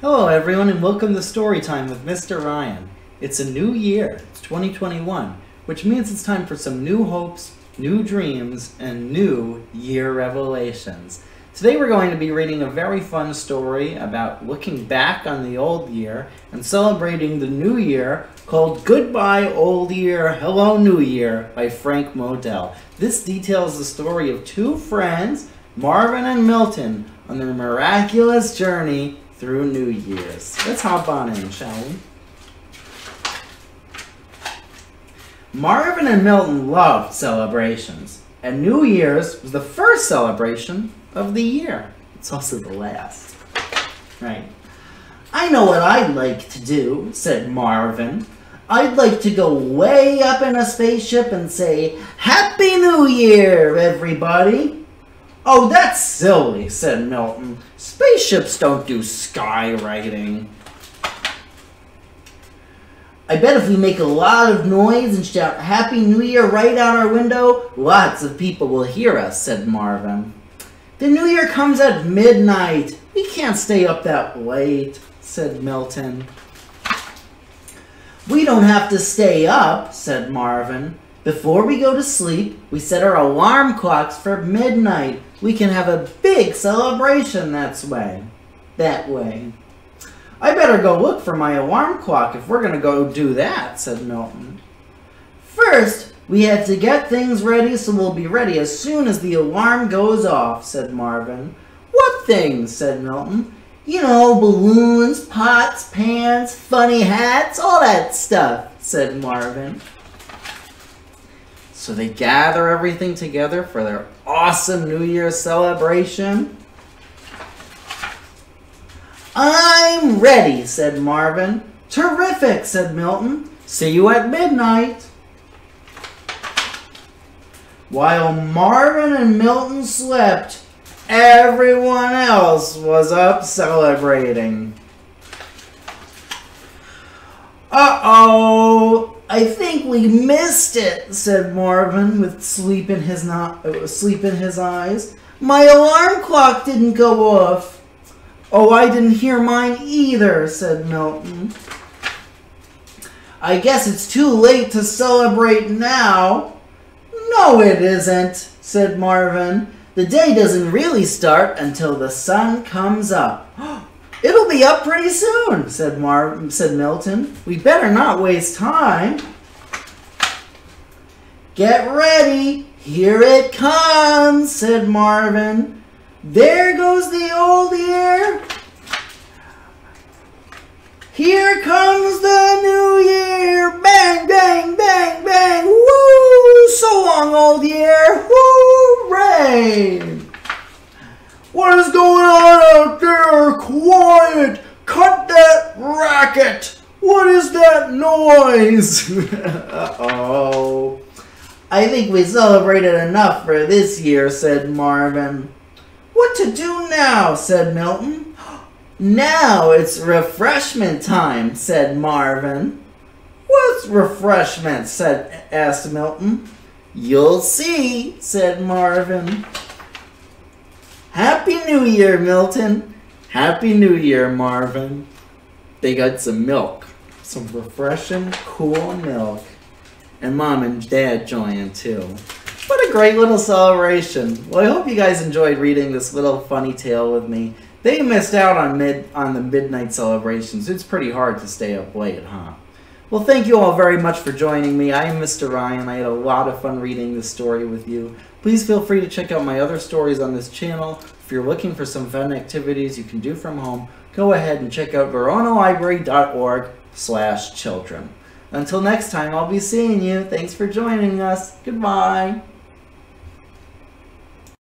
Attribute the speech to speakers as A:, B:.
A: Hello, everyone, and welcome to Storytime with Mr. Ryan. It's a new year, it's 2021, which means it's time for some new hopes, new dreams, and new year revelations. Today, we're going to be reading a very fun story about looking back on the old year and celebrating the new year called Goodbye Old Year, Hello New Year by Frank Modell. This details the story of two friends, Marvin and Milton, on their miraculous journey through New Year's. Let's hop on in, shall we? Marvin and Milton loved celebrations, and New Year's was the first celebration of the year. It's also the last. Right. I know what I'd like to do, said Marvin. I'd like to go way up in a spaceship and say, Happy New Year, everybody! Oh, that's silly, said Milton. Spaceships don't do skywriting. I bet if we make a lot of noise and shout Happy New Year right out our window, lots of people will hear us, said Marvin. The New Year comes at midnight. We can't stay up that late, said Milton. We don't have to stay up, said Marvin. Before we go to sleep, we set our alarm clocks for midnight. We can have a big celebration that way. That way. I better go look for my alarm clock if we're going to go do that, said Milton. First, we have to get things ready so we'll be ready as soon as the alarm goes off, said Marvin. What things? said Milton. You know, balloons, pots, pans, funny hats, all that stuff, said Marvin. So they gather everything together for their awesome New Year's celebration. I'm ready, said Marvin. Terrific, said Milton. See you at midnight. While Marvin and Milton slept, everyone else was up celebrating. Uh-oh, I think we missed it, said Marvin with sleep in his not uh, sleep in his eyes. My alarm clock didn't go off. Oh, I didn't hear mine either, said Milton. I guess it's too late to celebrate now. No, it isn't, said Marvin. The day doesn't really start until the sun comes up. It'll be up pretty soon, said Mar said Milton. We better not waste time. Get ready. Here it comes, said Marvin. There goes the old year. Here comes the new year. Bang, bang, bang, bang. Woo! So long, old year. Hooray! What is going on out there? Quiet! Cut that racket! What is that noise? Uh-oh. I think we celebrated enough for this year, said Marvin. What to do now? said Milton. Now it's refreshment time, said Marvin. What's refreshment? said asked Milton. You'll see, said Marvin. Happy New Year, Milton. Happy New Year, Marvin. They got some milk. Some refreshing, cool milk. And Mom and Dad joined too. What a great little celebration. Well, I hope you guys enjoyed reading this little funny tale with me. They missed out on mid on the midnight celebrations. It's pretty hard to stay up late, huh? Well, thank you all very much for joining me. I am Mr. Ryan. I had a lot of fun reading this story with you. Please feel free to check out my other stories on this channel. If you're looking for some fun activities you can do from home, go ahead and check out veronalibrary.org slash children. Until next time, I'll be seeing you. Thanks for joining us. Goodbye.